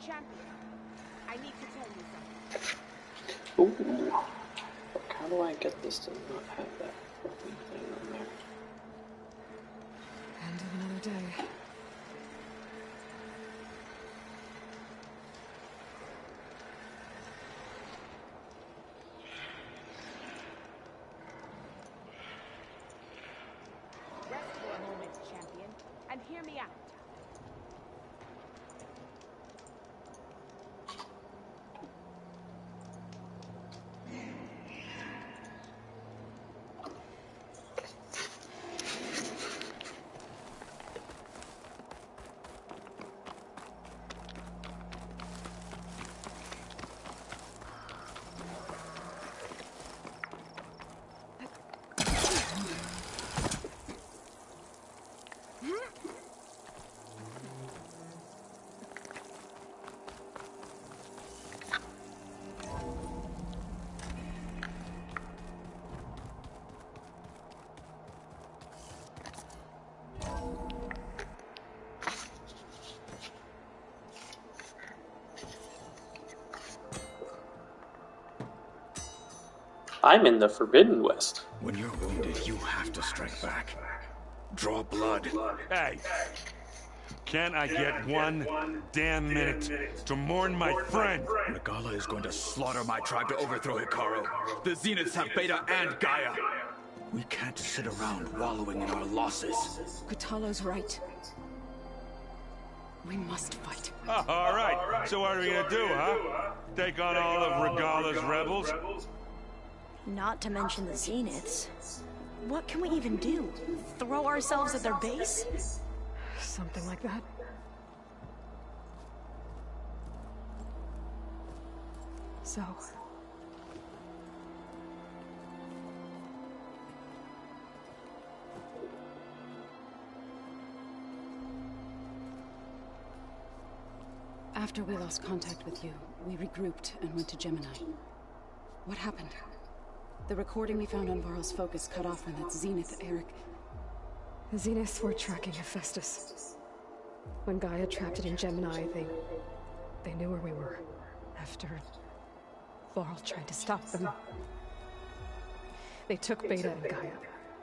Champion, I need to tell you something. Ooh. Fuck, how do I get this to not have that fucking thing on there? End of another day. I'm in the Forbidden West. When you're wounded, you have to strike back. Draw blood. Hey! Can I get one damn minute to mourn my friend? Regalla is going to slaughter my tribe to overthrow Hekarro. The Zeniths have Beta and Gaia. We can't sit around wallowing in our losses. Kotallo's right. We must fight. Ah, all right, so what are we gonna do, huh? Take on all of Regalla's rebels? Not to mention the Zeniths. What can we even do? Throw ourselves at their base? Something like that. So. After we lost contact with you, we regrouped and went to Gemini. What happened? The recording we found on Varl's focus cut off when that Zenith Erik. The Zeniths were tracking Hephaestus. When Gaia trapped it in Gemini, they... they knew where we were. After... Varl tried to stop them. They took Beta and Gaia.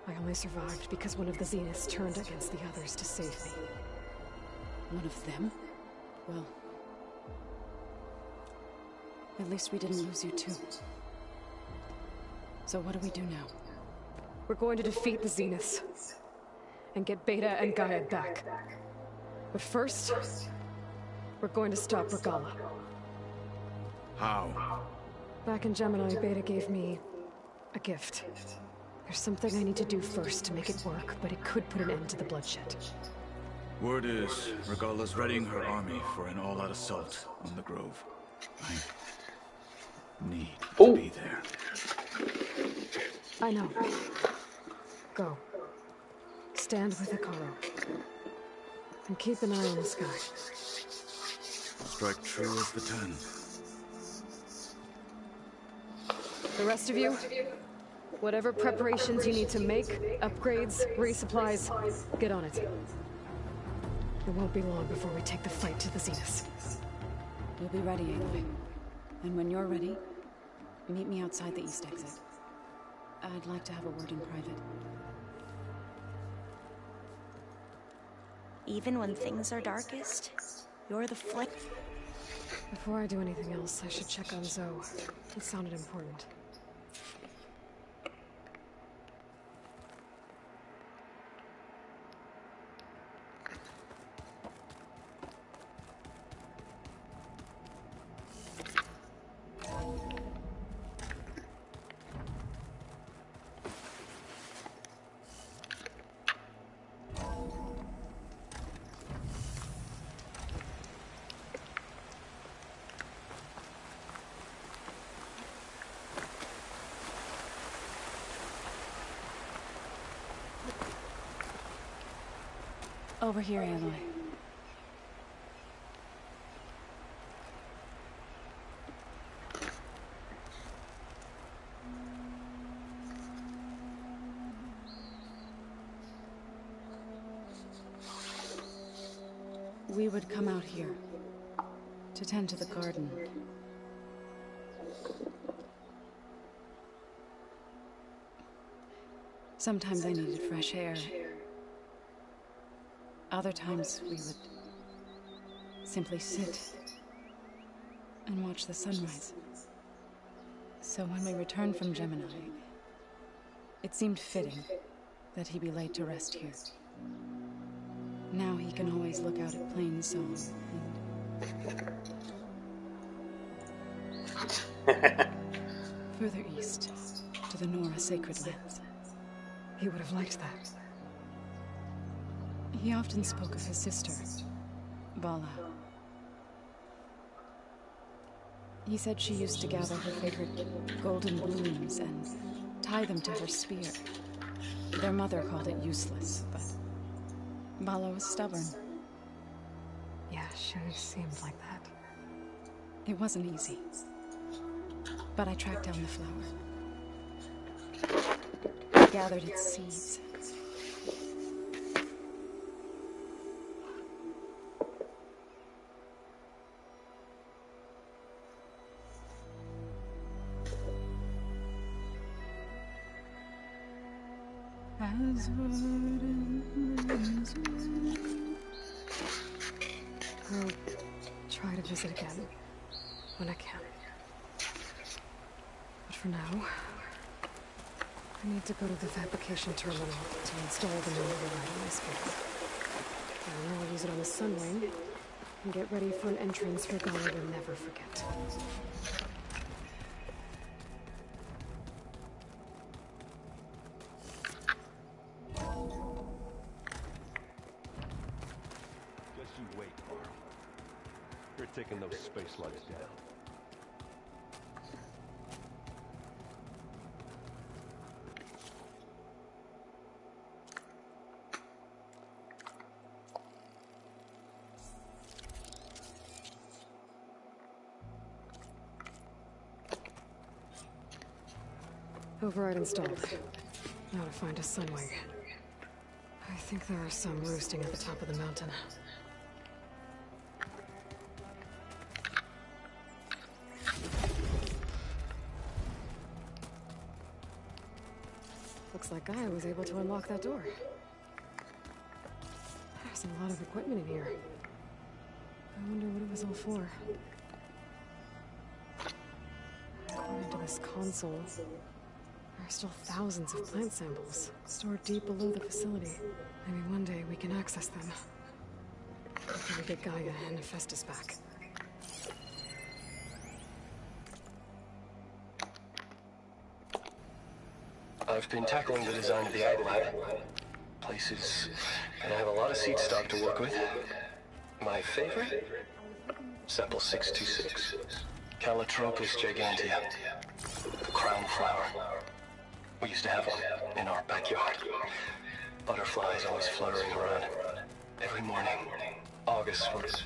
I only survived because one of the Zeniths turned against the others to save me. One of them? Well. At least we didn't lose you too. So what do we do now? We're going to defeat the Zeniths. And get Beta and Gaia back. But first, we're going to stop Regalla. How? Back in Gemini, Beta gave me a gift. There's something I need to do first to make it work, but it could put an end to the bloodshed. Word is, Regalla's readying her army for an all-out assault on the Grove. I need to oh. be there. I know. Go. Stand with Hekarro. And keep an eye on the sky. Strike true as the ten. The rest of you, whatever preparations you need to make, upgrades, resupplies, get on it. It won't be long before we take the fight to the Zeniths. We'll be ready, Aloy. And when you're ready, meet me outside the east exit. I'd like to have a word in private. Even when things are darkest, you're the flick. Before I do anything else, I should check on Zoe. It sounded important. Over here, Aloy. We would come out here To tend to the garden. Sometimes I needed fresh air. Other times we would simply sit and watch the sunrise. So when we returned from Gemini, it seemed fitting that he be laid to rest here. Now he can always look out at Plainsong and further east to the Nora Sacred Lands. He would have liked that. He often spoke of his sister, Vala. He said she used to gather her favorite golden blooms and tie them to her spear. Their mother called it useless, but Vala was stubborn. Yeah, she seemed like that. It wasn't easy. But I tracked down the flower. I gathered its seeds. I'll try to visit again when I can. But for now, I need to go to the fabrication terminal to install the new override on my speeder. And I'll use it on the Sunwing and get ready for an entrance for Gala to never forget. Override installed. Now to find a Sunwing. I think there are some roosting at the top of the mountain. Looks like Gaia was able to unlock that door. There's a lot of equipment in here. I wonder what it was all for. According to this console, are still thousands of plant samples stored deep below the facility. Maybe one day we can access them. After we get Gaia and Hephaestus back. I've been tackling the design of the Ag Lab. Place is gonna have a lot of seed stock to work with. My favorite? Sample 626. Calotropis gigantea. The crown flower. We used to have one in our backyard. Butterflies always fluttering around. Every morning. August was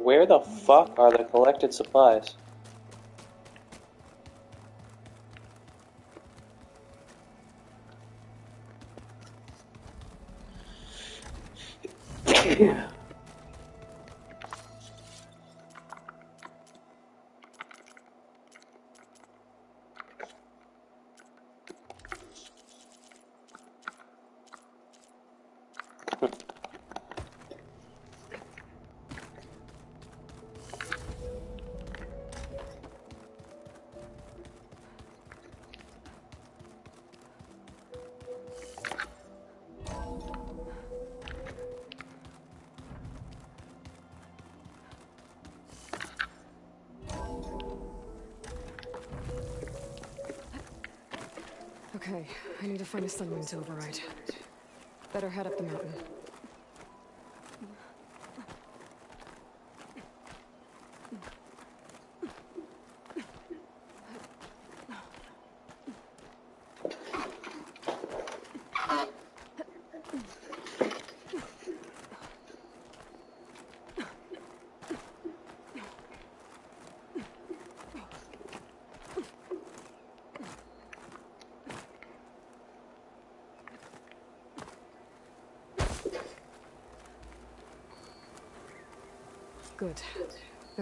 where the fuck are the collected supplies? Find a to override. Better head up the mountain. Good.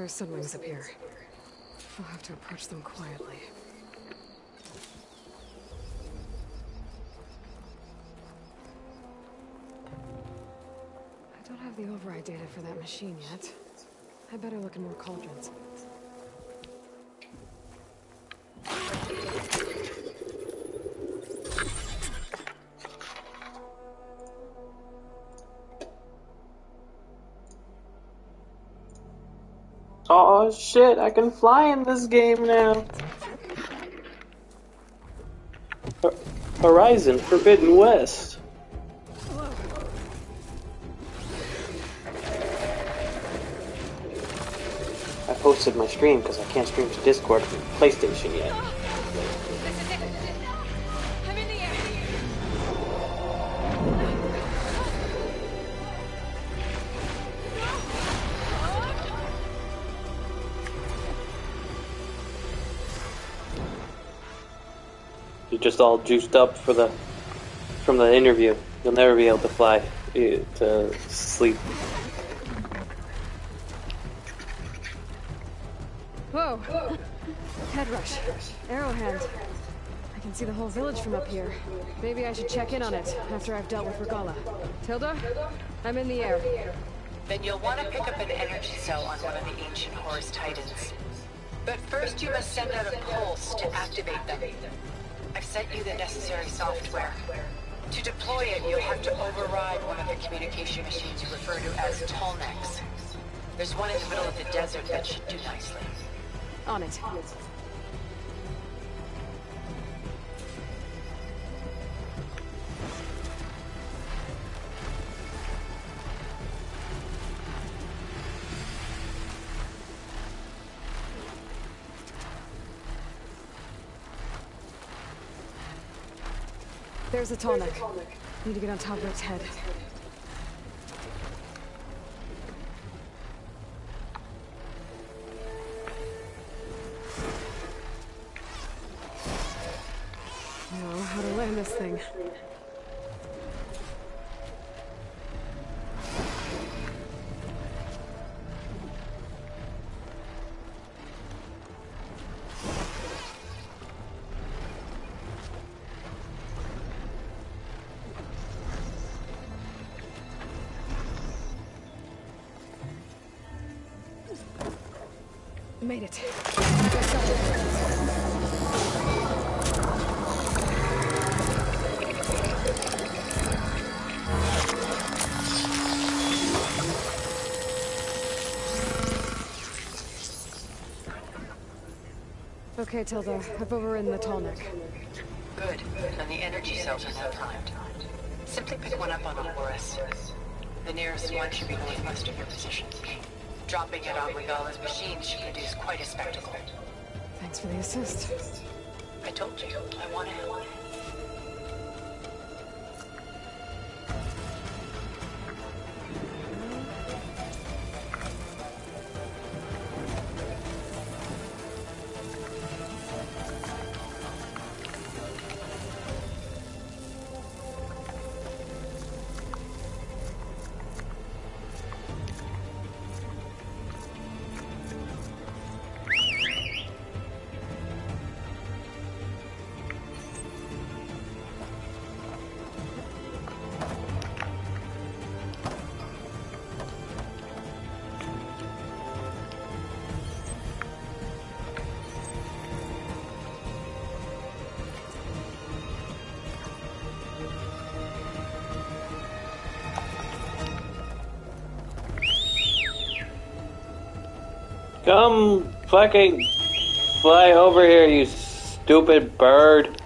There are sunwings up here. I'll have to approach them quietly. I don't have the override data for that machine yet. I better look in more cauldrons. Shit, I can fly in this game now. Hor- Horizon Forbidden West. I posted my stream because I can't stream to Discord from PlayStation yet. Just all juiced up for the from the interview. You'll never be able to fly eh, to sleep. Whoa! Head rush. Arrowhand. I can see the whole village from up here. Maybe I should check in on it after I've dealt with Regalla. Tilda? I'm in the air. Then you'll want to pick up an energy cell on one of the ancient Horus Titans. But first you must send out a pulse to activate them. Sent you the necessary software. To deploy it, you'll have to override one of the communication machines you refer to as Tallnecks. There's one in the middle of the desert that should do nicely. On it. There's a Tallneck. Need to get on top of its head. Made it. Okay, Tilda. I've overridden the Tallneck. Good. And the energy cells are now timed. Simply pick one up on a Horus. The nearest one should be northwest of your position. Dropping it on Regalla's machine should produce quite a spectacle. Thanks for the assist. I told you, I want to help. Come fucking fly over here, you stupid bird.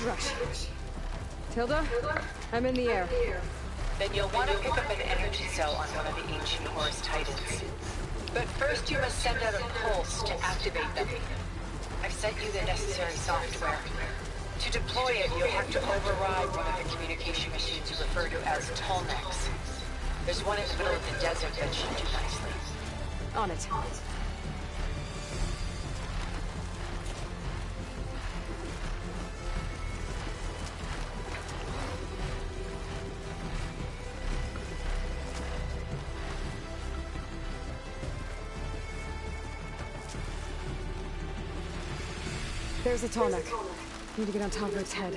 Head rush. Tilda, I'm in the air. Then you'll want to pick up an energy cell on one of the ancient Horus Titans. But first you must send out a pulse to activate them. I've sent you the necessary software. To deploy it, you'll have to override one of the communication machines you refer to as Tallnecks. There's one in the middle of the desert that should do nicely. On it. There's a Tallneck. Need to get on top of its head.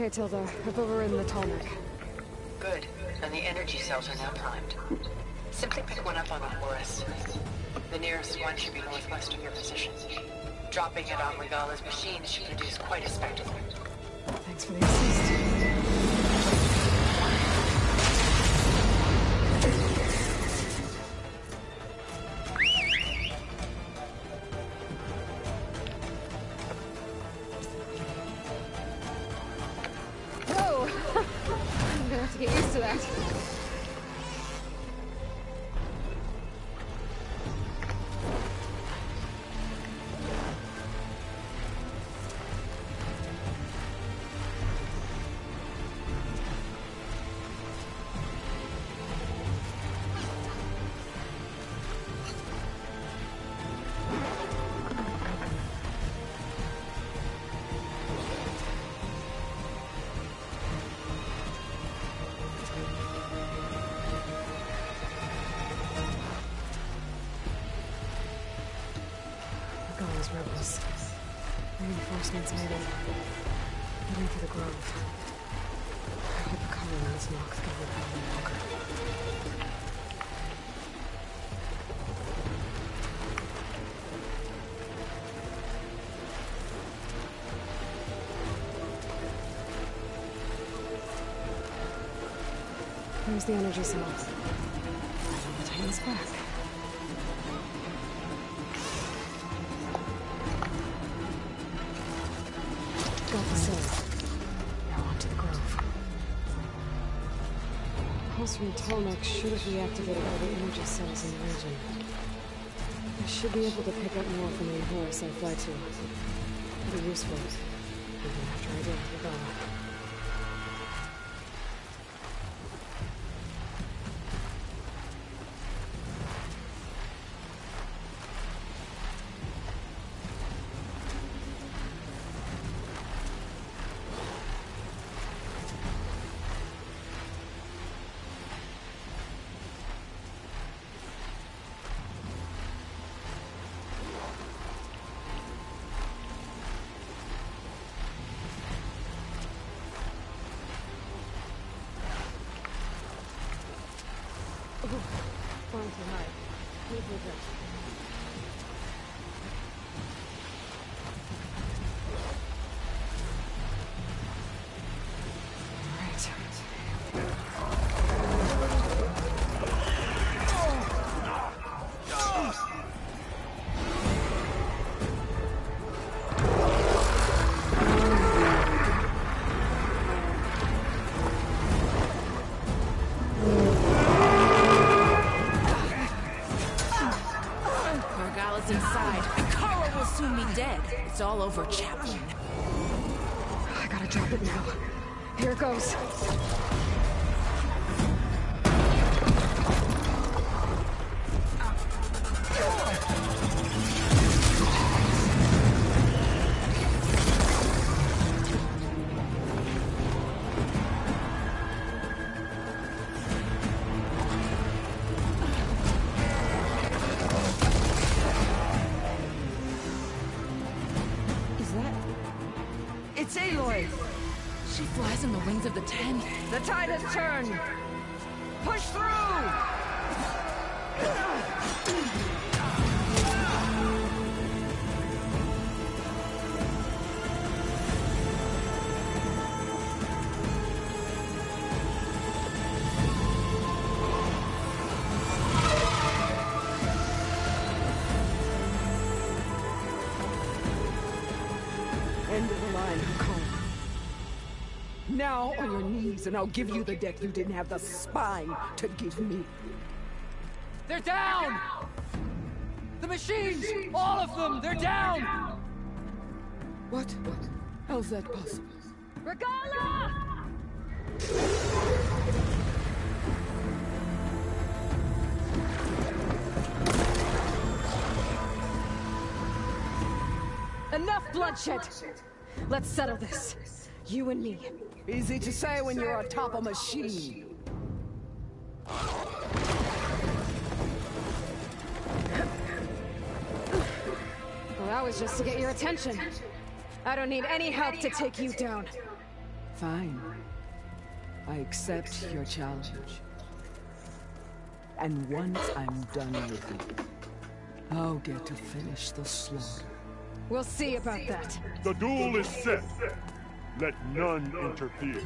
Okay, Tilda. I've overridden the Tallneck. Good. And the energy cells are now primed. Simply pick one up on the Horus. The nearest one should be northwest of your position. Dropping it on Regalla's machine should produce quite a spectacle. Thanks for the assist. Reinforcements made it. Heading for the grove. I hope the on this mock can live any longer. Here's the energy cells. The Titan's back. Pulse should have reactivated all the energy cells in the region. I should be able to pick up more from the Horus I fly to. Be useful, even after I deal with Regalla. Flying all over, Chaplain. I gotta drop it now. Here it goes. The tide has turned! And I'll give you the death you didn't have the spine to give me. They're down! The machines! All of them! They're down! What? How's that possible? Regalla! Enough bloodshed! Let's settle this. You and me. Easy to say when you're atop a machine. Well, that was just to get your attention. I don't need any help to take you down. Fine. I accept your challenge. And once I'm done with you, I'll get to finish the slaughter. We'll see about that. The duel is set. Let none interfere.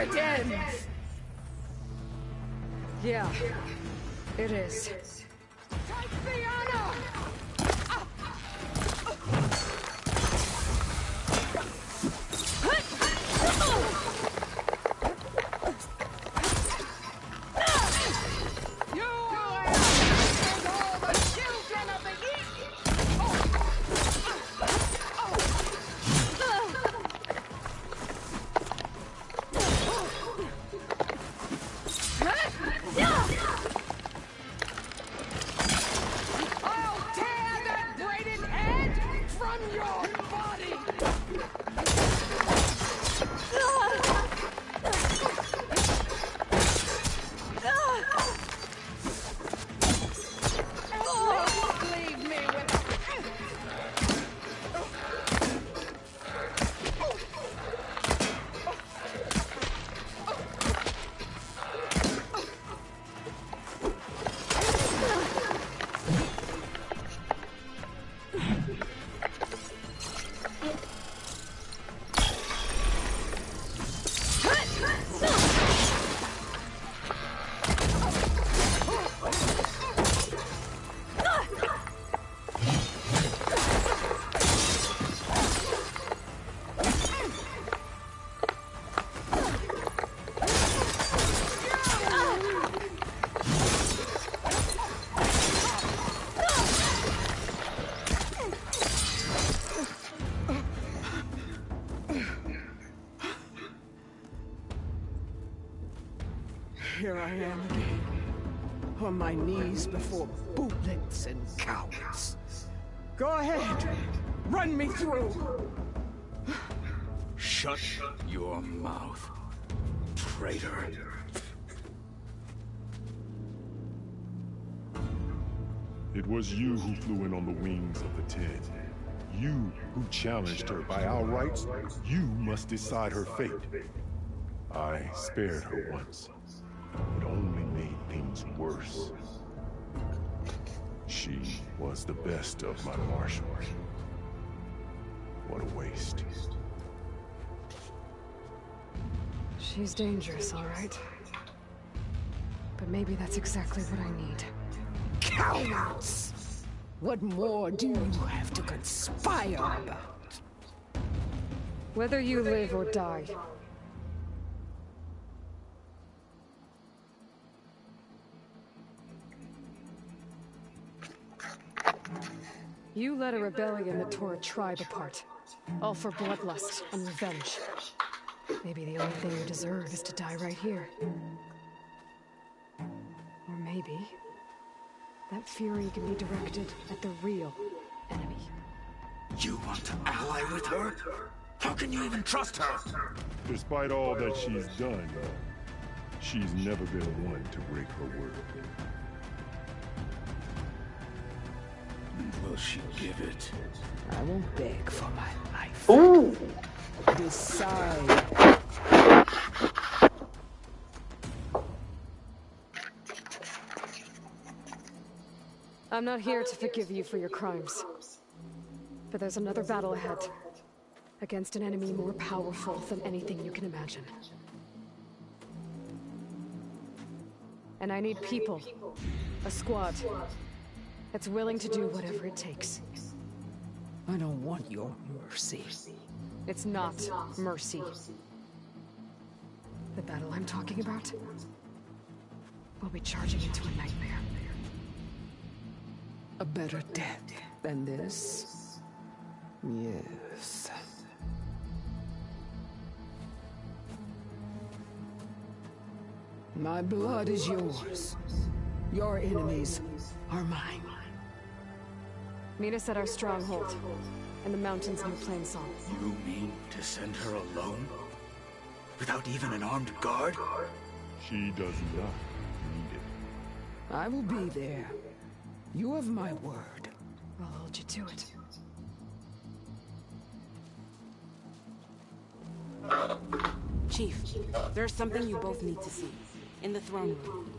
It ends! Here I am again. On my knees before bootlets and cowards. Go ahead. Run me through. Shut your mouth, traitor. It was you who flew in on the wings of the Ten. You who challenged her by our rights, you must decide her fate. I spared her once, but only made things worse. She was the best of my marshals. What a waste. She's dangerous, all right. But maybe that's exactly what I need. Cowards! What more do you have to conspire about? Whether you live or die. You led a rebellion that tore a tribe apart. All for bloodlust and revenge. Maybe the only thing you deserve is to die right here. Or maybe... That fury can be directed at the real enemy. You want to ally with her? How can you even trust her? Despite all that she's done, she's never been one to break her word. Will she give it? I won't beg for my life. Ooh! Decide. I'm not here to forgive you for your crimes. But there's another battle ahead. Against an enemy more powerful than anything you can imagine. And I need people. A squad. That's willing to do whatever it takes. I don't want your mercy. It's not mercy. The battle I'm talking about will be charging into a nightmare. A better death than this? Yes. My blood is yours. Your enemies are mine. Meet us at our stronghold, in the mountains near Plainsong. You mean to send her alone? Without even an armed guard? She does not need it. I will be there. You have my word. I'll hold you to it. Chief, there's something you both need to see. In the throne room.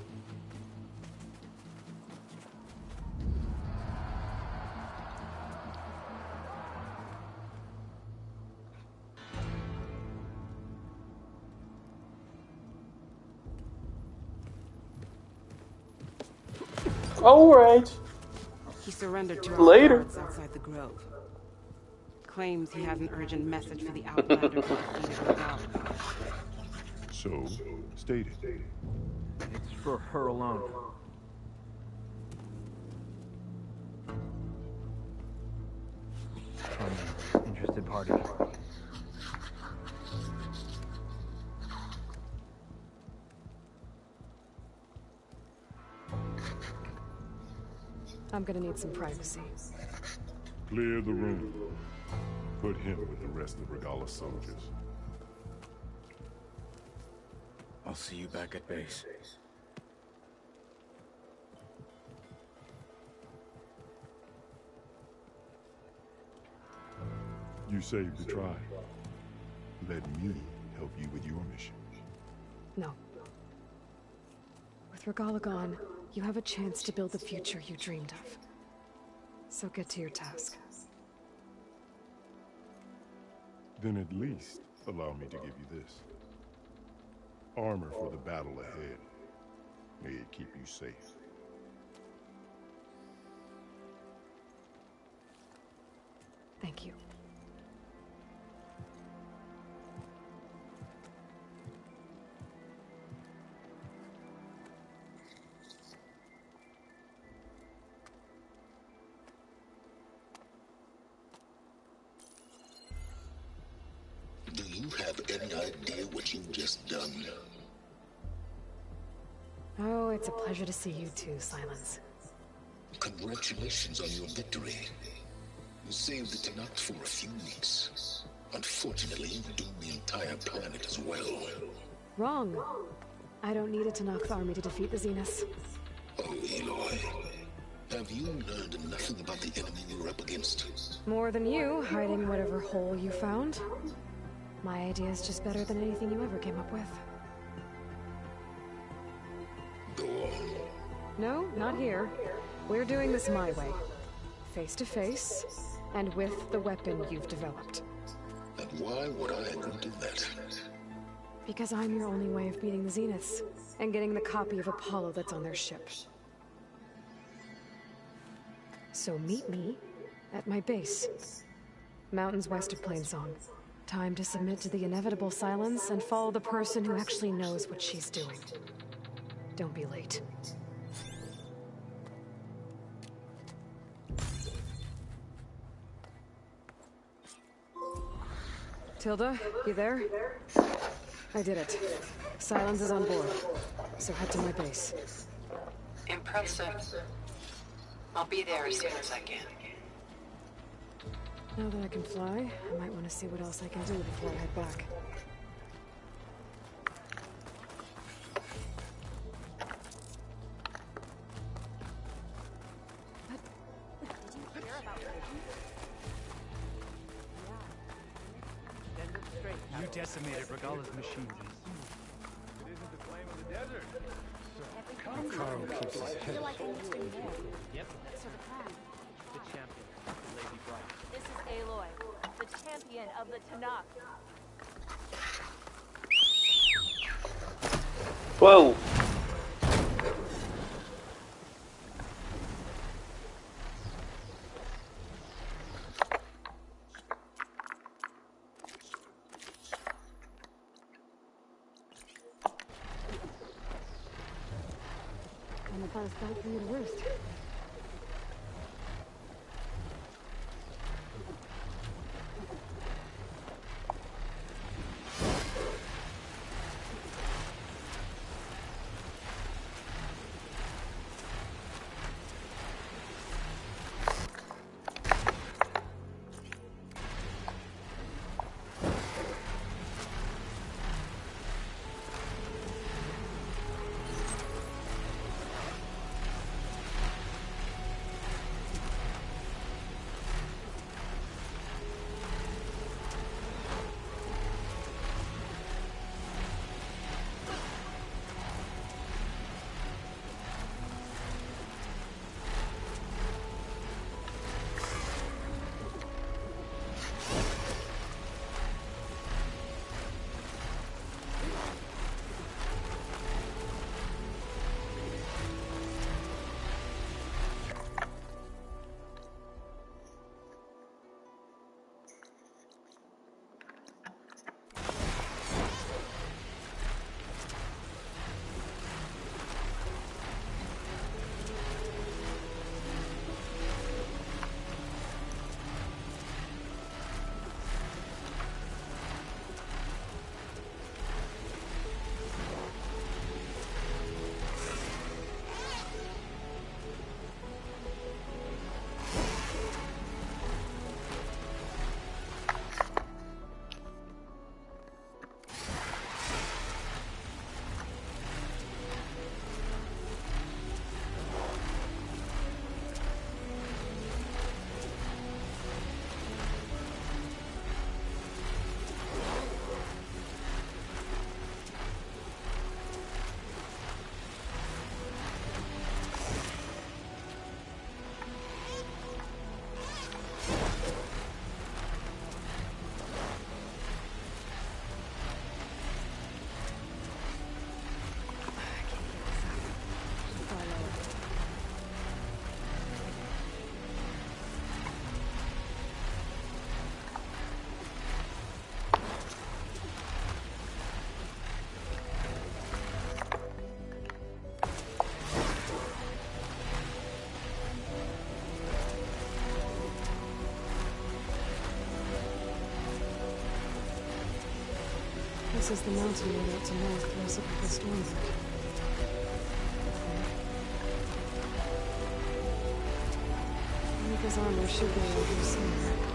Alright. He surrendered to our Later. outside the grove. Claims he has an urgent message for the Outlander So, stated. it. It's for her alone. From interested party. I'm gonna need some privacy. Clear the room. Put him with the rest of Regalla's soldiers. I'll see you back at base. You saved the tribe. Let me help you with your mission. No. With Regalla gone, you have a chance to build the future you dreamed of. So get to your task. Then at least allow me to give you this. Armor for the battle ahead. May it keep you safe. Thank you. Idea what you've just done? Oh, it's a pleasure to see you too, Sylens. Congratulations on your victory. You saved the Tenakth for a few weeks. Unfortunately, you doomed the entire planet as well. Wrong. I don't need a Tenakth army to defeat the Zeniths. Oh, Aloy. Have you learned nothing about the enemy you're up against? More than you, hiding whatever hole you found. My idea is just better than anything you ever came up with. No, not here. We're doing this my way. Face to face, and with the weapon you've developed. And why would I agree to that? Because I'm your only way of beating the Zeniths, and getting the copy of Apollo that's on their ship. So meet me at my base. Mountains west of Plainsong. Time to submit to the inevitable Sylens and follow the person who actually knows what she's doing. Don't be late. Tilda, you there? I did it. Sylens is on board. So head to my base. Impressive. I'll be there as soon as I can. Now that I can fly, I might want to see what else I can do before I head back. You decimated Regalla's machines. It isn't the flame of the desert. Carl keeps his head. Yep. So the plan. The champion, Lady Bright. This is Aloy, the champion of the Tenakth. Whoa! This is the mountain we went to north to recipe the storm back. Mika's armor should be over here somewhere.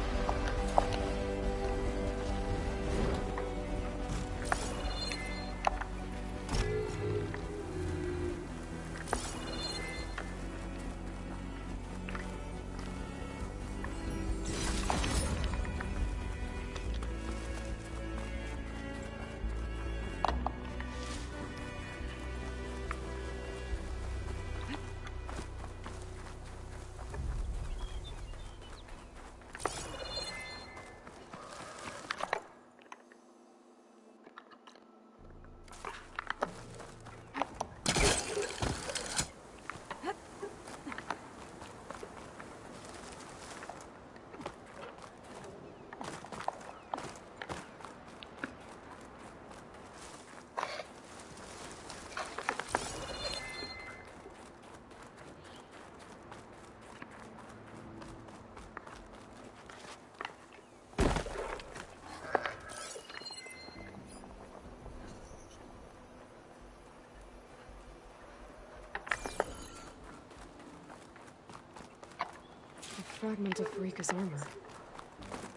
Fragment of Rika's armor.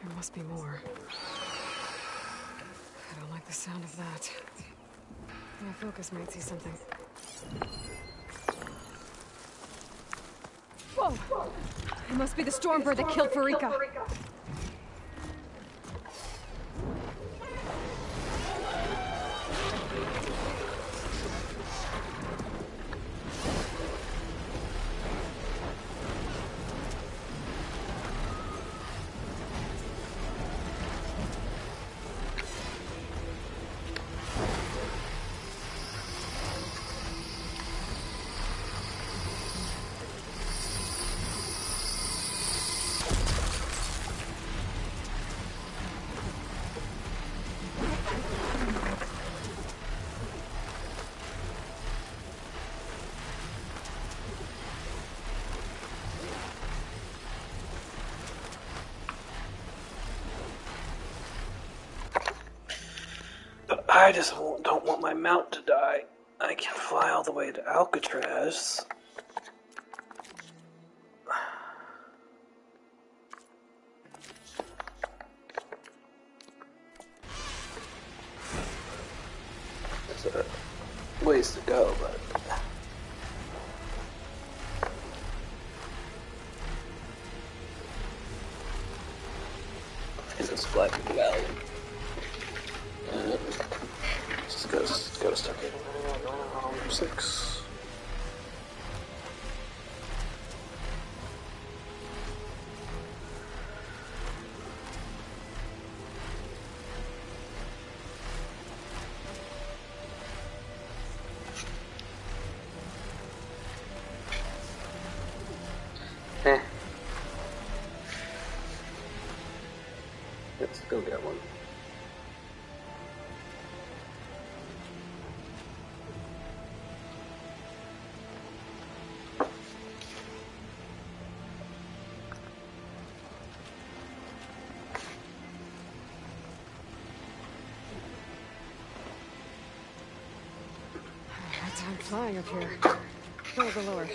There must be more. I don't like the sound of that. My focus might see something. Whoa! It must be the Stormbird that killed Farika. Alcatraz. Time flying up here. Oh, the Lord.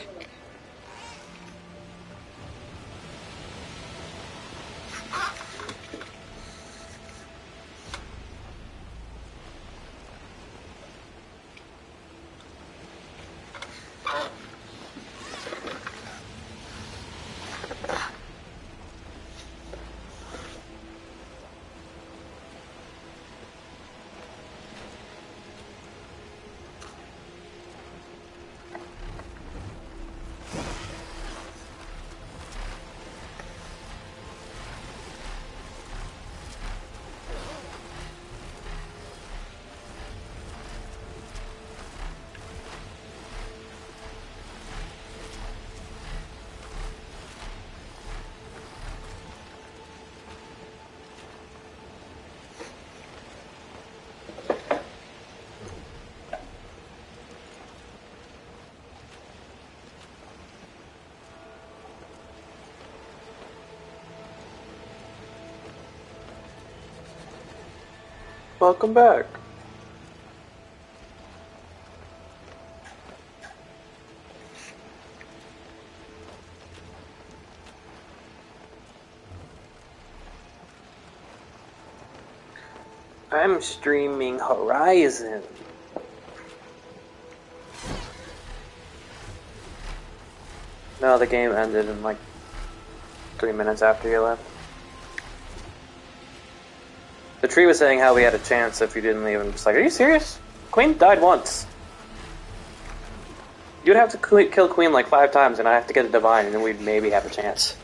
Welcome back. I'm streaming Horizon. No, the game ended in like three minutes after you left tree was saying how we had a chance if you didn't leave, and I'm just like, are you serious? Queen died once. You'd have to kill Queen like five times, and I have to get a divine, and then we'd maybe have a chance.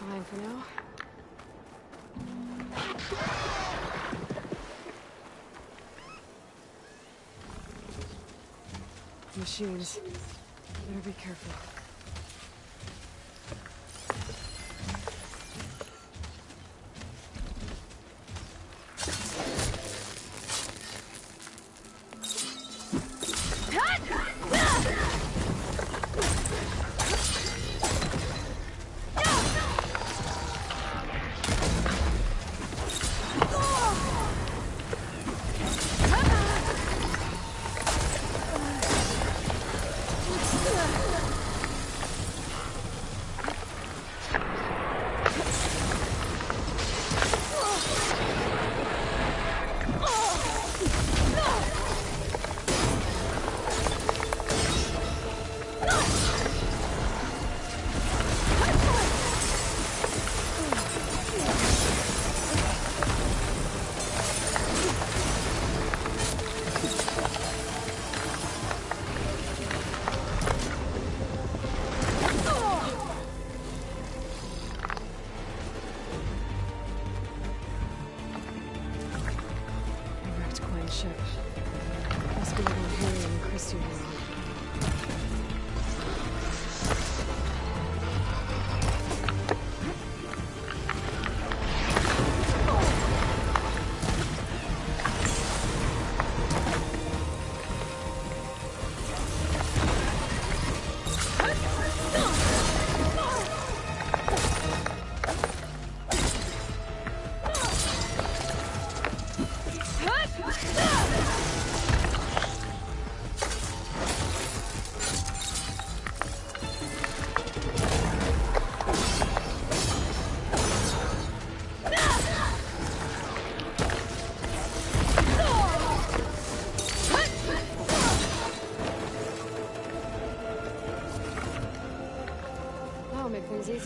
Fine for now. Machines. Better be careful.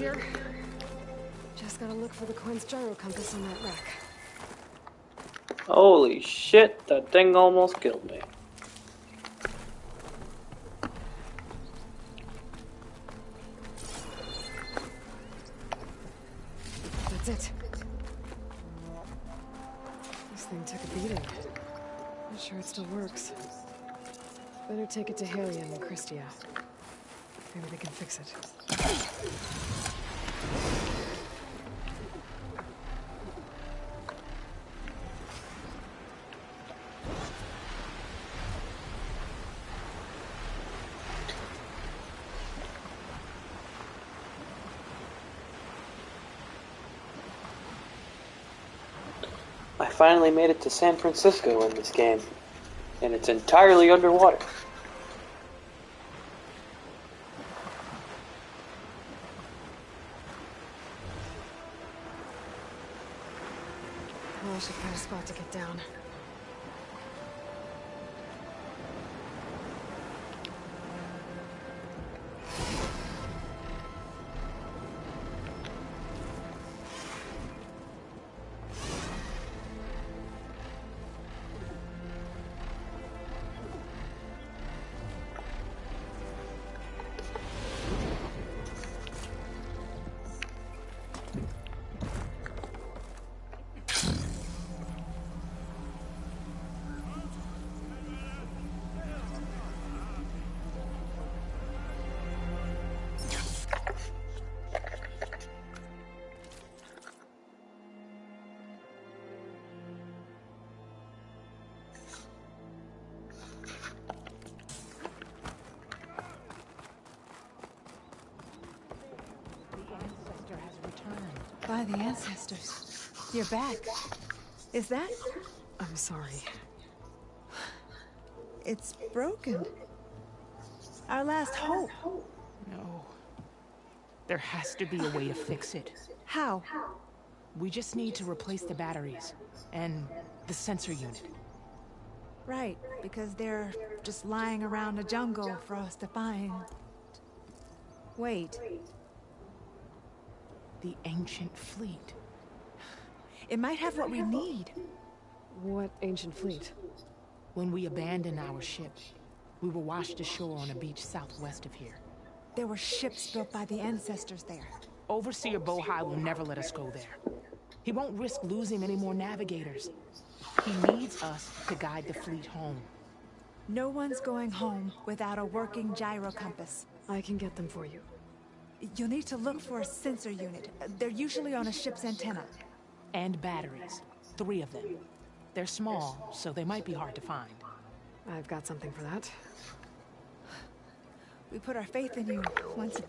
Easier. Just gotta look for the Quen's gyro compass on that rack. Holy shit, that thing almost killed me. That's it. This thing took a beating. Not sure it still works. Better take it to Halion and Christia. Maybe they can fix it. Finally made it to San Francisco in this game, and it's entirely underwater. You're back. Is that? I'm sorry. It's broken. Our last hope. No. There has to be a way to fix it. How? We just need to replace the batteries and the sensor unit. Right, because they're just lying around the jungle for us to find. Wait. The ancient fleet. It might have what we need. What ancient fleet? When we abandoned our ship, we were washed ashore on a beach southwest of here. There were ships built by the ancestors there. Overseer Bohai will never let us go there. He won't risk losing any more navigators. He needs us to guide the fleet home. No one's going home without a working gyro compass. I can get them for you. You'll need to look for a sensor unit. They're usually on a ship's antenna. And batteries. Three of them. They're small, so they might be hard to find. I've got something for that. We put our faith in you once.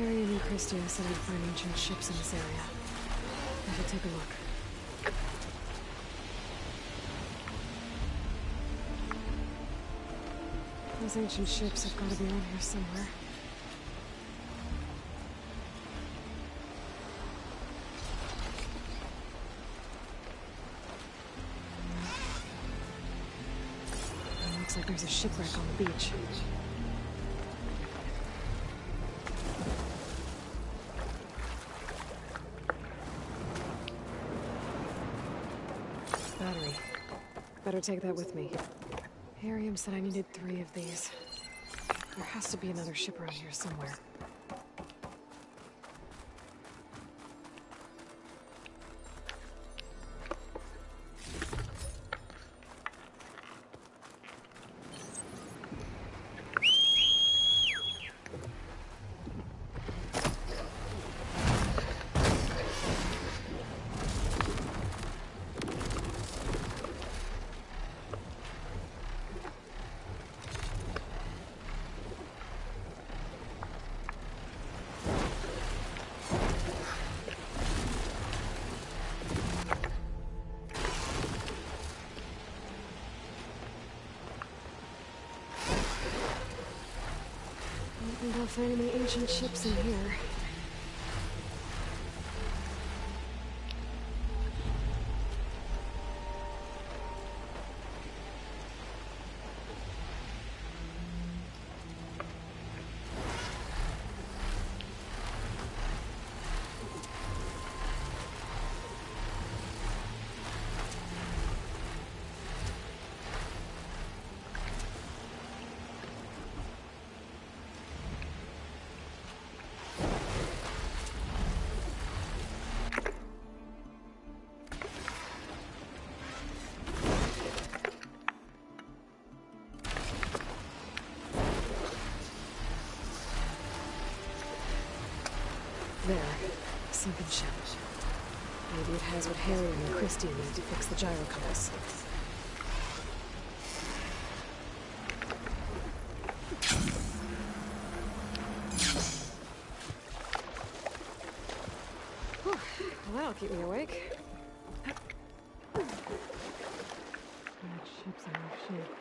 Carrie and Euchristia said I'd find ancient ships in this area. I should take a look. Those ancient ships have got to be on here somewhere. Looks like there's a shipwreck on the beach. Better take that with me. Arium said I needed three of these. There has to be another ship around here somewhere. Find any ancient ships in here. Sunken ship. Maybe it has what Harry and Christie need to fix the gyro compass. Well, that'll keep me awake. That ship's in rough shape.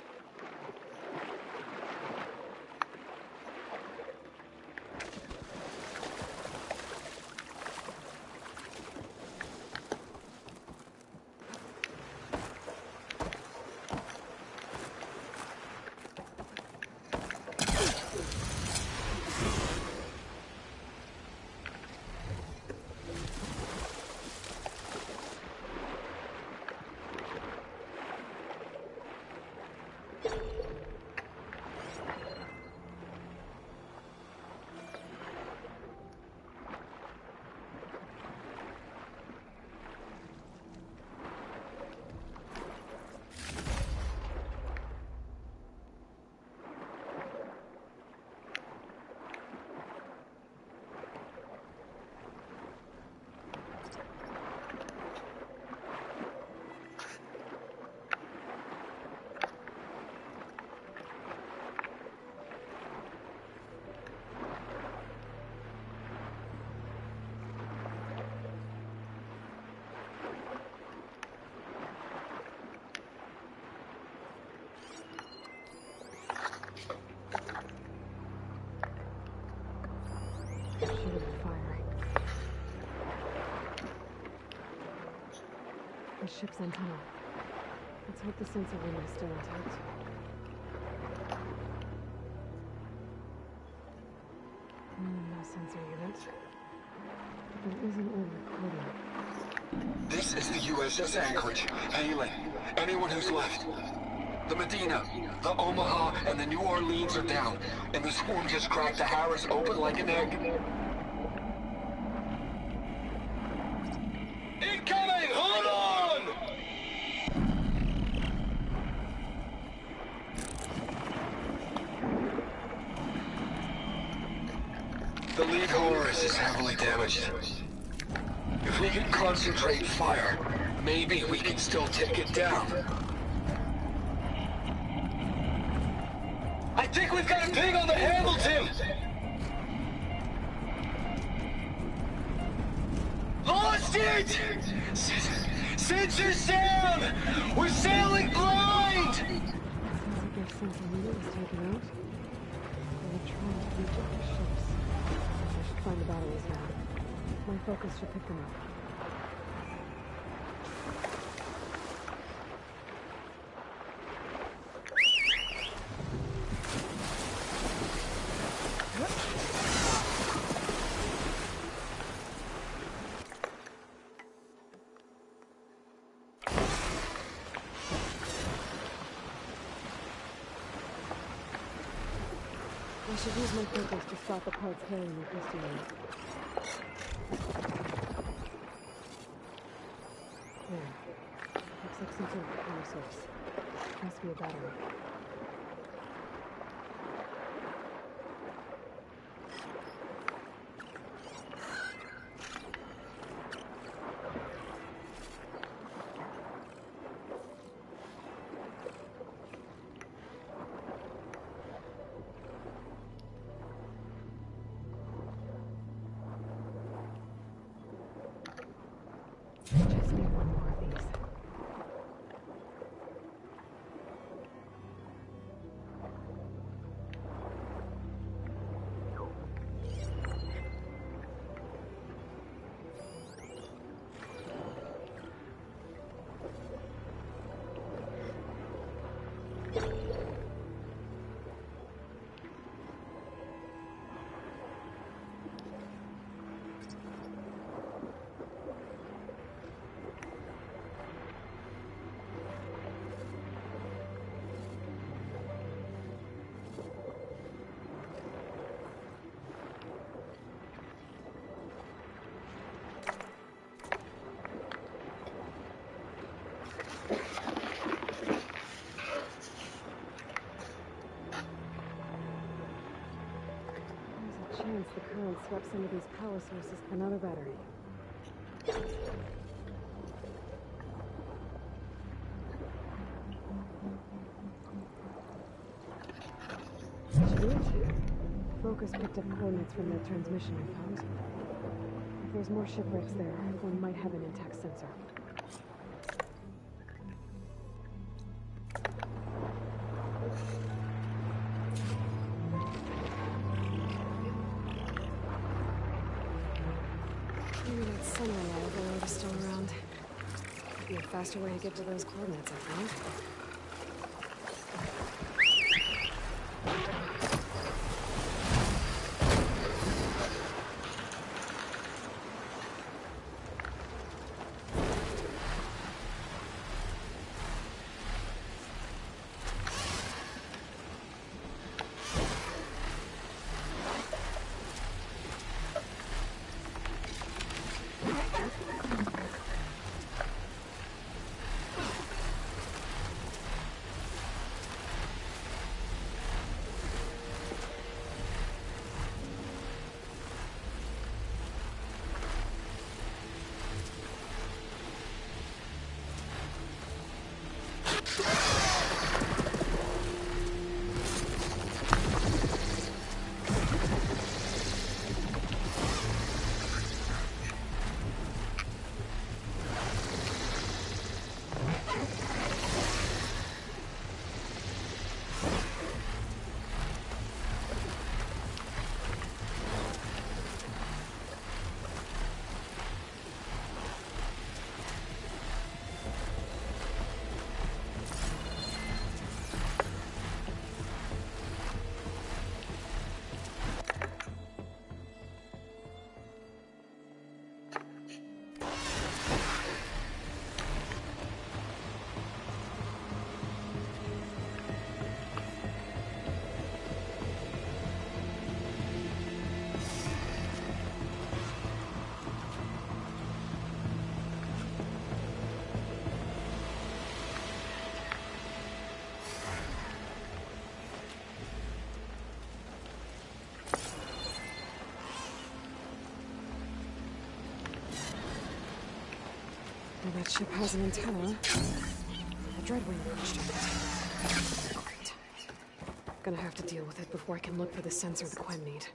Should have been firing. The ship's antenna. Let's hope the sensor is still intact. Hmm, no sensor unit. There is an old recording. This is the USS Anchorage. Hailing. Anyone who's left. The Medina, the Omaha, and the New Orleans are down, and the swarm just cracked the Harris open like an egg. Should use my focus to stop the parts carrying the crystal. There. Looks like some sort of power source. Must be a battery. Just chance the current swept some of these power sources. Another battery. Focus picked up coordinates from their transmission and found. If there's more shipwrecks there, one might have an intact sensor. Faster way to get to those coordinates I found. Well, that ship has an antenna. A dreadwing on it. Great. Gonna have to deal with it before I can look for the sensor the Quen need.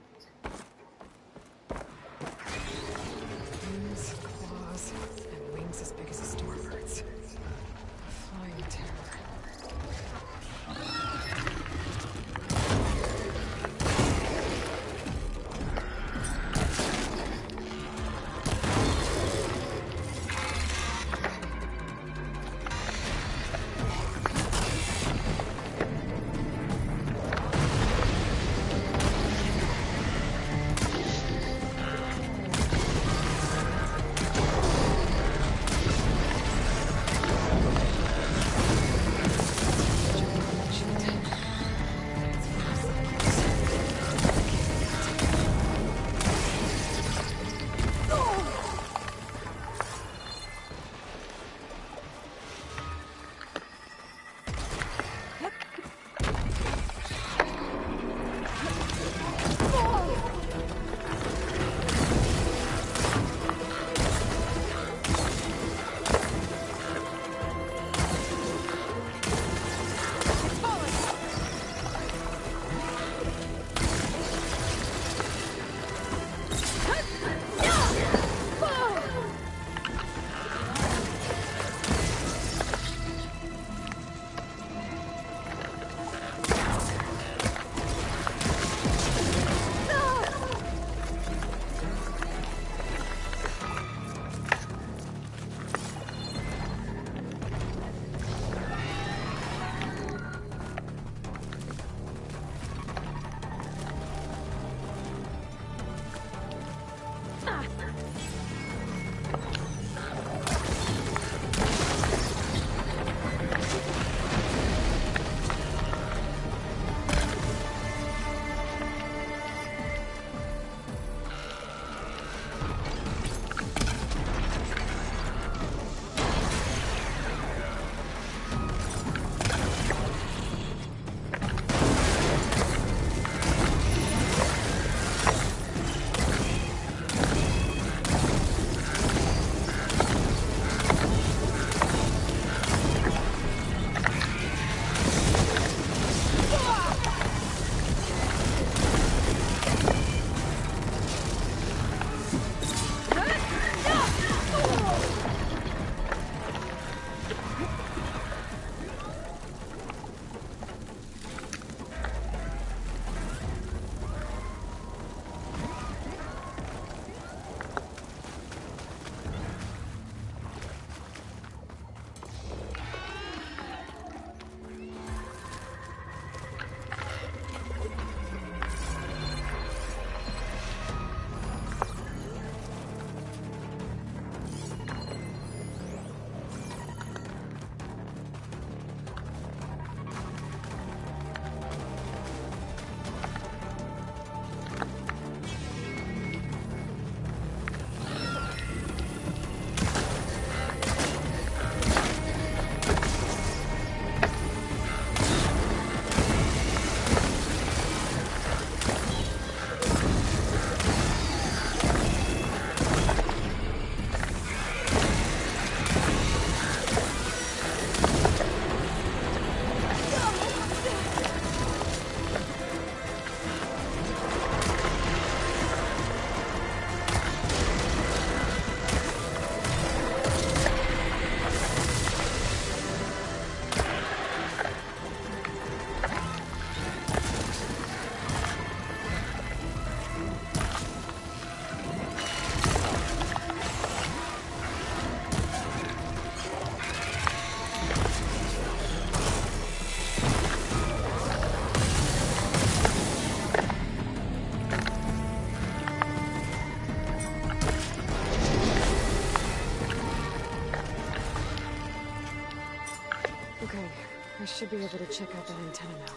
Should be able to check out that antenna now.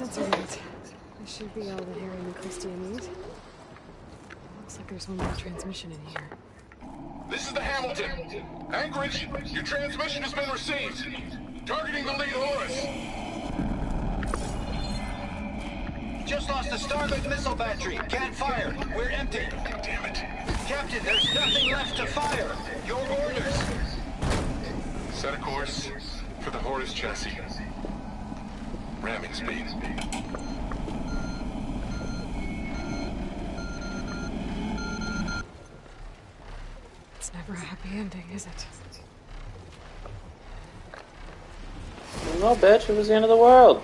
Sensor unit. This should be all the Harry and Christia need. Looks like there's one more transmission in here. This is the Hamilton. Anchorage, your transmission has been received. Targeting the lead Horus. Just lost a Starlink missile battery. Can't fire. We're empty. Damn it. Captain, there's nothing left to fire. Your orders. Set a course for the Horus chassis. Ramming speed. It's never a happy ending, is it? No, bitch, it was the end of the world.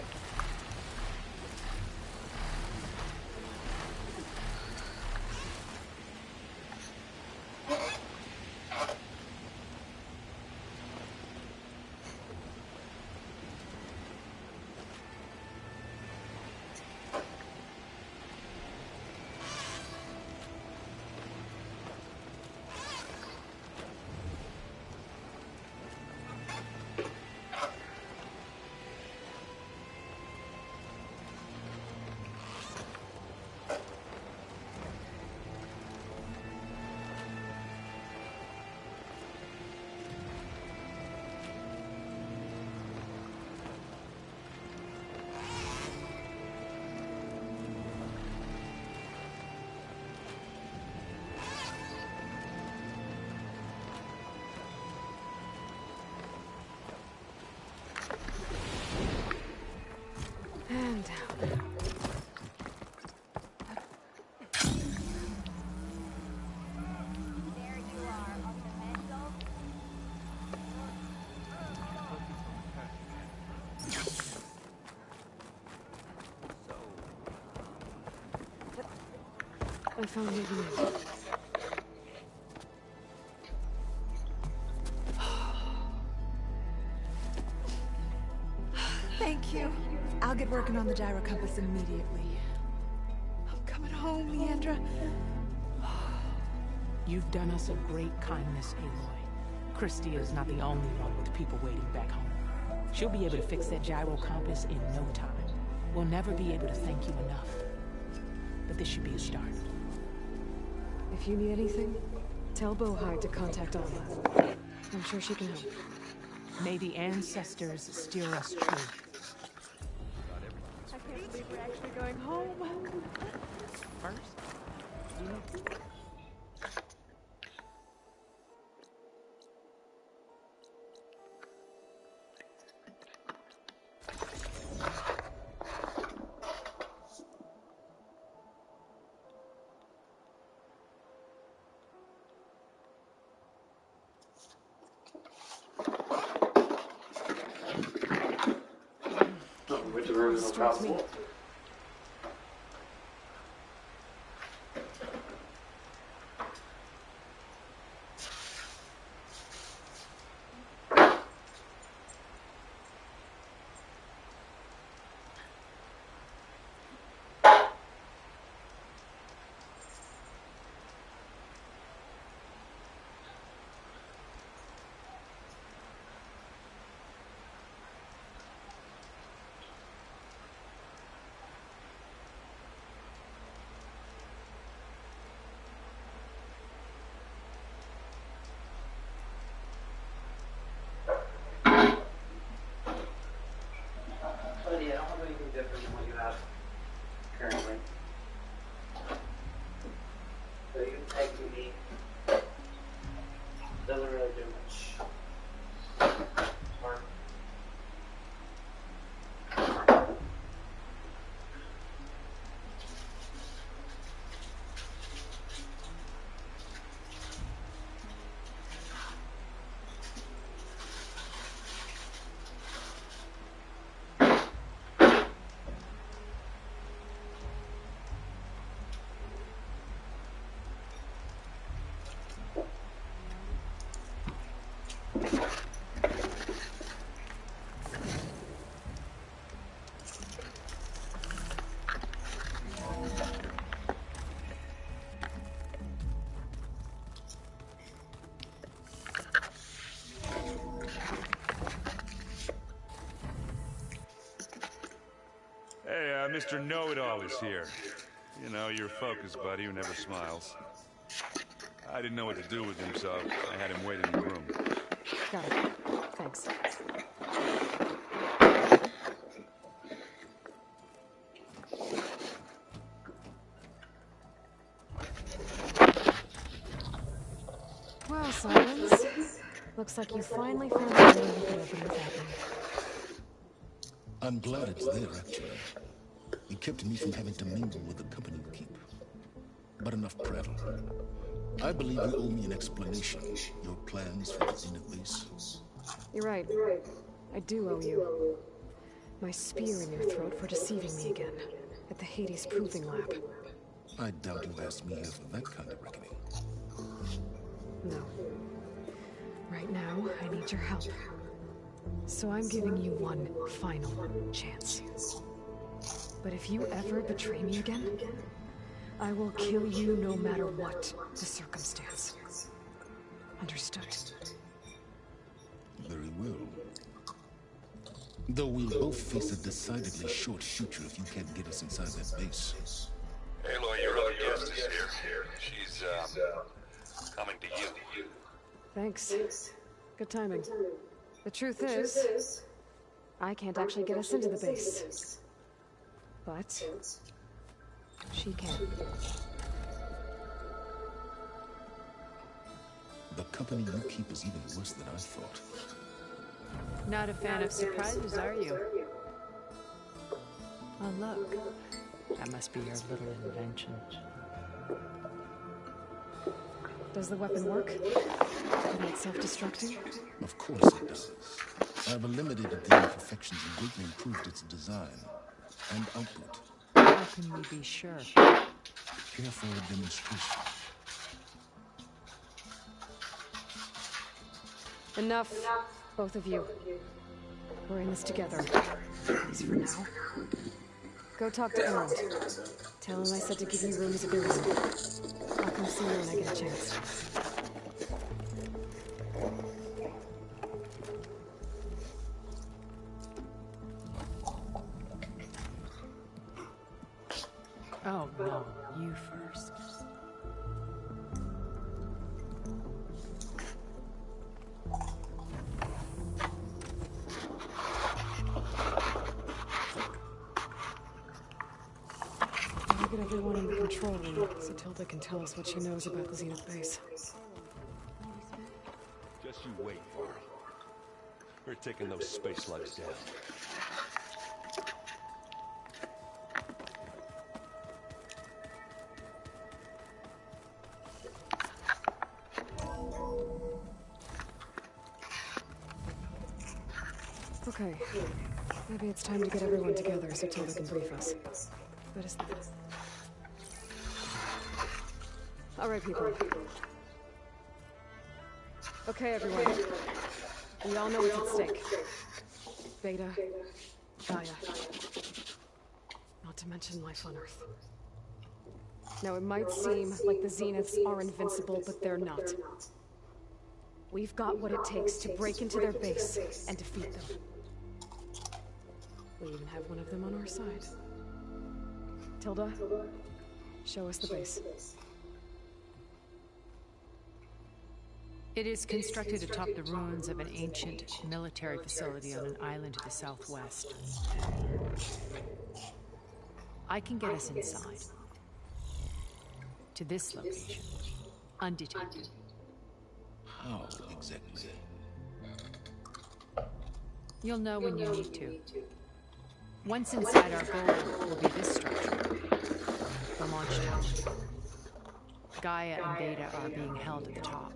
Found it. Thank you. I'll get working on the gyro compass immediately. I'm coming home, Leandra. You've done us a great kindness, Aloy. Christia is not the only one with people waiting back home. She'll be able to fix that gyro compass in no time. We'll never be able to thank you enough. But this should be a start. If you need anything, tell Bohide to contact Alma. I'm sure she can help. May the ancestors steer us true. derivative of cos Uh, Mr. Know-It-All is here. You know, your focus buddy who never smiles. I didn't know what to do with him, so I had him wait in the room. Got it. Thanks. Well, Sylens. Looks like you finally found a way can open without me. I'm glad it's there, actually. It kept me from having to mingle with the company you keep. But enough prattle. I believe you owe me an explanation. Your plans for the base. You're right. I do owe you. My spear in your throat for deceiving me again. At the Hades Proving Lab. I doubt you asked me here for that kind of reckoning. No. Right now, I need your help. So I'm giving you one final chance. But if you ever betray me again, I will kill you no matter what the circumstance. Understood? Very well. Though we'll both face a decidedly short future if you can't get us inside that base. Aloy, your other guest is here. She's, um, coming to you. Thanks. Good timing. The truth is, I can't actually get us into the base. But she can. The company you keep is even worse than I thought. Not a fan of surprises, are you? Oh, look. That must be your little invention. Does the weapon work? Without self-destructing? Of course it does. I've eliminated the imperfections and greatly improved its design and output. Can we be sure? Here for a demonstration. Enough, both of you. We're in this together. At least for now. Go talk to Erend. Tell him I said to give you room as a builder. I'll come see you when I get a chance. Tilda can tell us what she knows about the Zenith base. Just you wait, Varl. We're taking those space slugs down. Okay. Maybe it's time to get everyone together so Tilda can brief us. But is that... All right, people. Okay, everyone. We all know what's at stake. Beta, Gaia. Not to mention life on Earth. Now, it might seem like the Zeniths are invincible, but they're not. We've got what it takes to break into their base and defeat them. We even have one of them on our side. Tilda, show us the base. It is constructed atop the ruins of an ancient military facility on an island to the southwest. I can get us inside. To this location. Undetected. How exactly? You'll know when you need to. Once inside, our goal will be this structure. The launch tower. Gaia and Beta are being held at the top.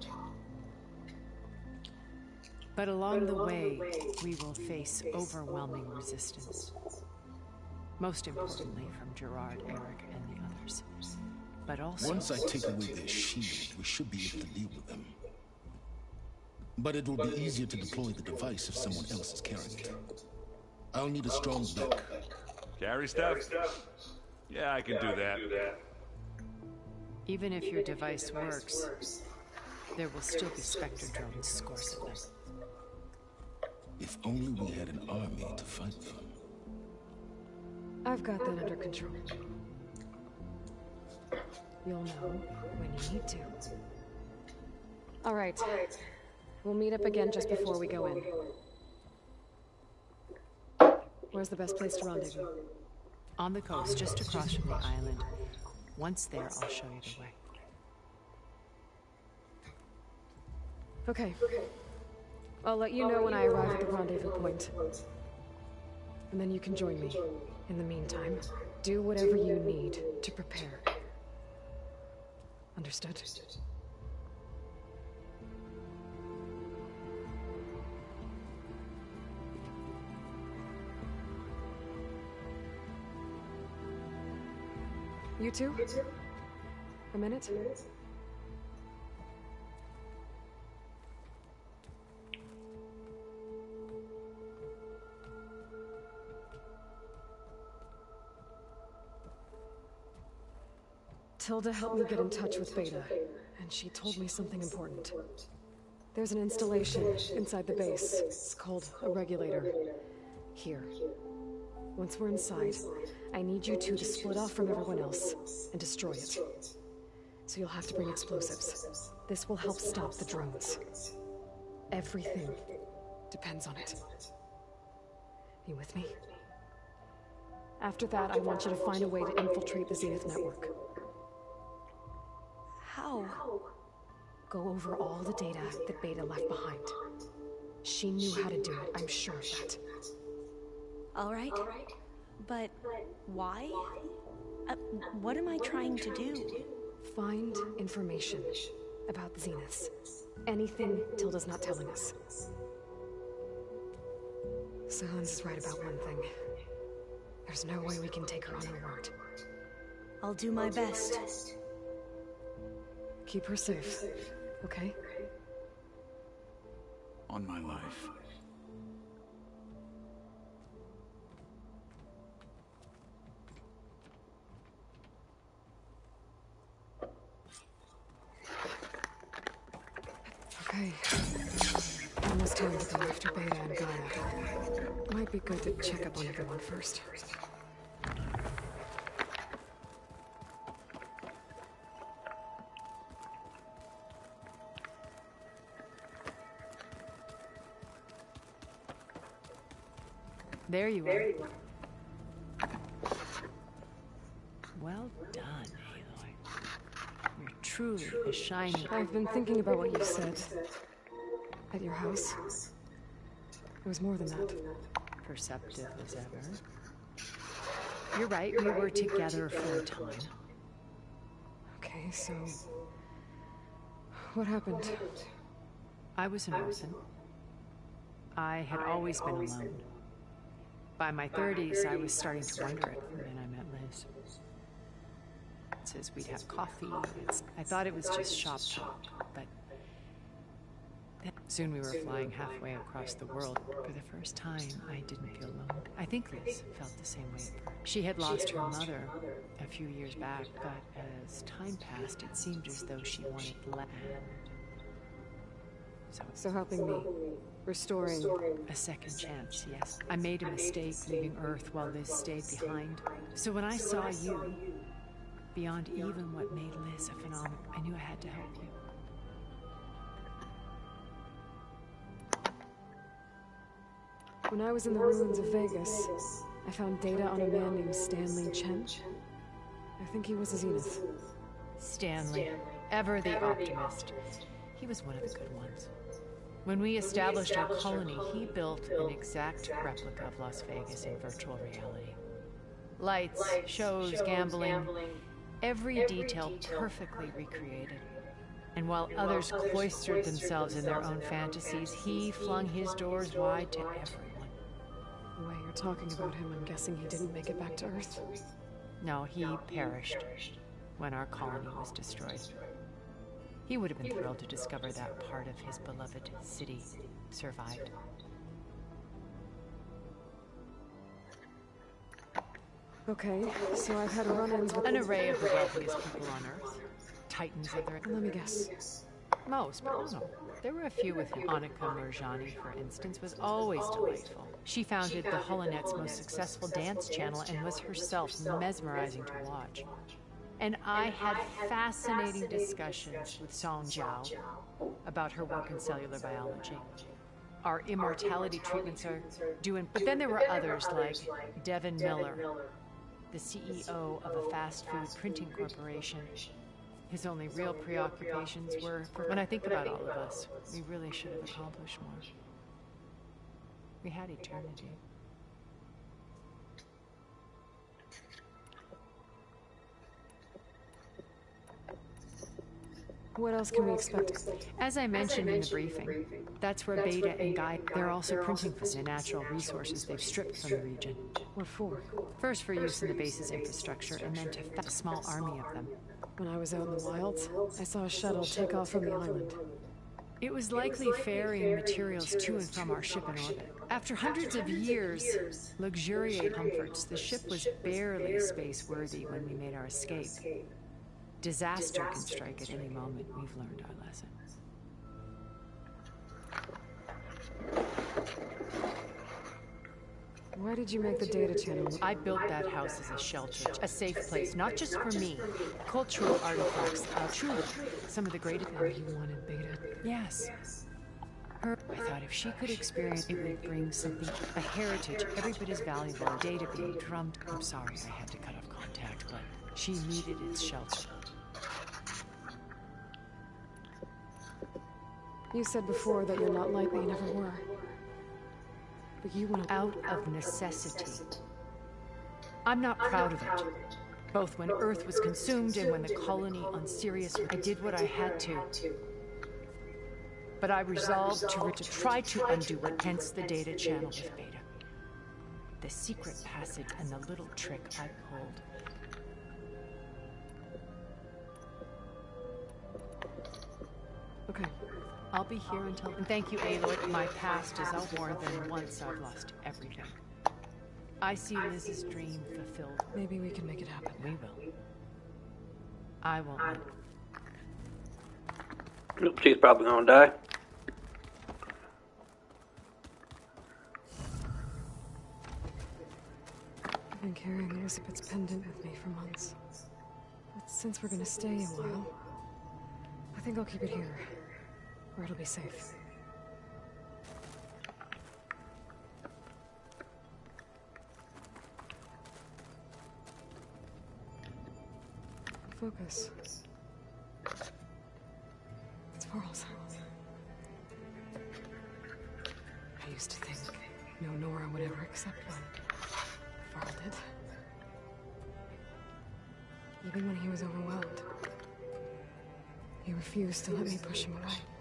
But along the way, we will face overwhelming resistance. Most importantly, from Gerard, Erik, and the others. But also. Once I take away their shield, we should be able to deal with them. But it will be easier to deploy the device if someone else is carrying it. I'll need a strong back. Carry stuff? Yeah, I can do that. Even if your device works, there will still be Spectre drones, scores of them. If only we had an army to fight them. I've got that under control. You'll know when you need to. All right. All right. We'll meet up again just before we go in. Where's the best place to rendezvous? On the coast, just across from the island. Once there, I'll show you the way. Okay. Okay. I'll let you know when I arrive at the rendezvous point. And then you can join me. In the meantime, do whatever you need to prepare. Understood? You too? A minute? Tilda helped me get in touch with Beta, and she told me something important. There's an installation inside the base. It's called a regulator. Here. Once we're inside, I need you two to split off from everyone else and destroy it. So you'll have to bring explosives. This will help stop the drones. Everything depends on it. You with me? After that, I want you to find a way to infiltrate the Zenith network. How? Go over all the data that Beta left behind. She knew how to do it, I'm sure of that. All right. But why? Uh, what am I trying to do? Find information about Zeniths. Anything Tilda's not telling us. Sylens is right about one thing. There's no way we can take her on her word. I'll do my best. Keep her safe, okay? On my life. Okay. Almost time to go after Beta and Gaia. Might be good to check up on everyone first. There you are. Well done, Aloy. You're truly a shining. I've been thinking about what you said. At your house. It was more than that. Perceptive as ever. You're right, we were together for a time. Okay, so. What happened? I was an orphan. I had always been alone. By my 30s, I was starting to wonder it, then I met Liz. It says we'd have coffee. It's, I thought it was just shop talk, but soon we were flying halfway across the world. For the first time, I didn't feel alone. I think Liz felt the same way. She had lost her mother a few years back, but as time passed, it seemed as though she wanted land. So, So helping me. Restoring. a second chance, yes. I made a mistake leaving Earth while Liz stayed behind. So when I saw you, beyond even what made Liz a phenomenon, I knew I had to help you. When I was in the ruins of Vegas, I found data on a man named Stanley Chen. I think he was a Zenith. Stanley, ever the optimist. He was one of the good ones. When we established our colony, he built an exact replica of Las Vegas in virtual reality. Lights, shows, gambling, every detail perfectly recreated. And while others cloistered themselves in their own fantasies, he flung his doors wide to everyone. The way you're talking about him, I'm guessing he didn't make it back to Earth. No, he perished when our colony was destroyed. He would have been thrilled to discover that part of his beloved city survived. Okay, so I've had run-ins with An array of the wealthiest people on Earth. Titans of their... Let me guess. most, but not all. There were a few with him. Annika Murjani, for instance, was always delightful. She founded the Holonet's most successful dance channel and was herself mesmerizing to watch. And I had fascinating discussions with Song Jiao about her work in cellular biology. Our immortality treatments are doing, but then there were others like Devin Miller, the CEO of a fast food printing corporation. His only real preoccupations were, when I think about all of us, we really should have accomplished more. We had eternity. What else can we expect? As I mentioned in the briefing, that's where Beta and Guy, they're also printing for the natural resources they've stripped from the region. What for? First for use in the base's infrastructure, and then to fetch a small army of them. When I was out in the wilds, I saw a shuttle take off from the island. It was likely ferrying materials to and from our ship in orbit. After hundreds of years, luxuriate comforts, the ship was barely space-worthy when we made our escape. Disaster can strike at any moment. We've learned our lesson. Why did you make the data channel? I built that house as a shelter, a safe place, not just for me. Cultural artifacts, uh, truly, some of the greatest. Oh, you wanted Beta? Yes. Her, I thought if she could experience it would bring something, a heritage every bit as valuable, a data being drummed. I'm sorry I had to cut off contact, but she needed its shelter. You said before that you're not like they never were. But you went out of necessity. I'm not proud of it. Both when Earth was consumed and when the colony on Sirius, I did what I had to. But I resolved to, to try to undo it, hence the data channel with Beta. The secret passage and the little trick I pulled. Okay. I'll be here until. And thank you, Aloy. My past is out more than once I've lost everything. I see Liz's dream fulfilled. Maybe we can make it happen. We will. I won't. Nope, she's probably gonna die. I've been carrying Elizabeth's pendant with me for months. But since we're gonna stay a while, I think I'll keep it here, where it'll be safe. Focus. It's Varl's. I used to think no Nora would ever accept one. Varl did. Even when he was overwhelmed. He refused to let me push him away.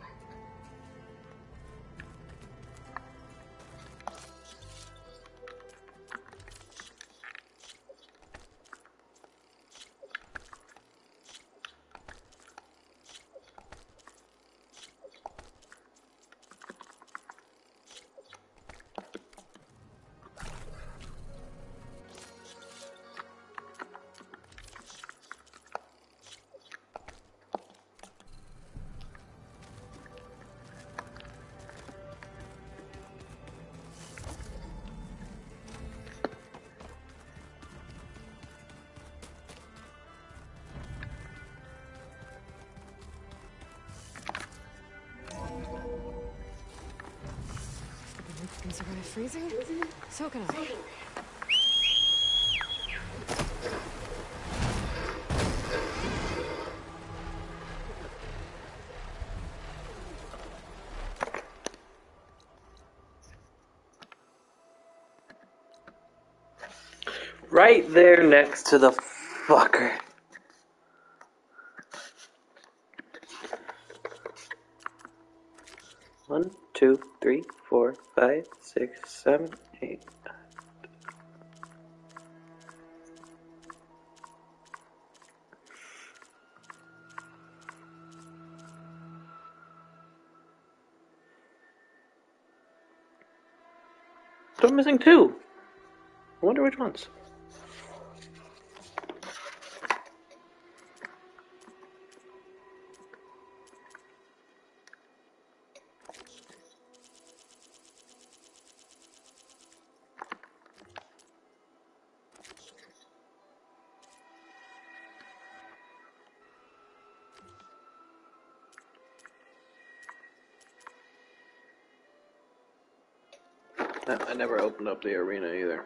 Survive freezing? So can I. Right there next to the fucker. One, two, three, four, five, six, seven, eight. I'm missing two. I wonder which ones. I never opened up the arena either.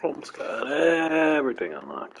Holmes got everything unlocked.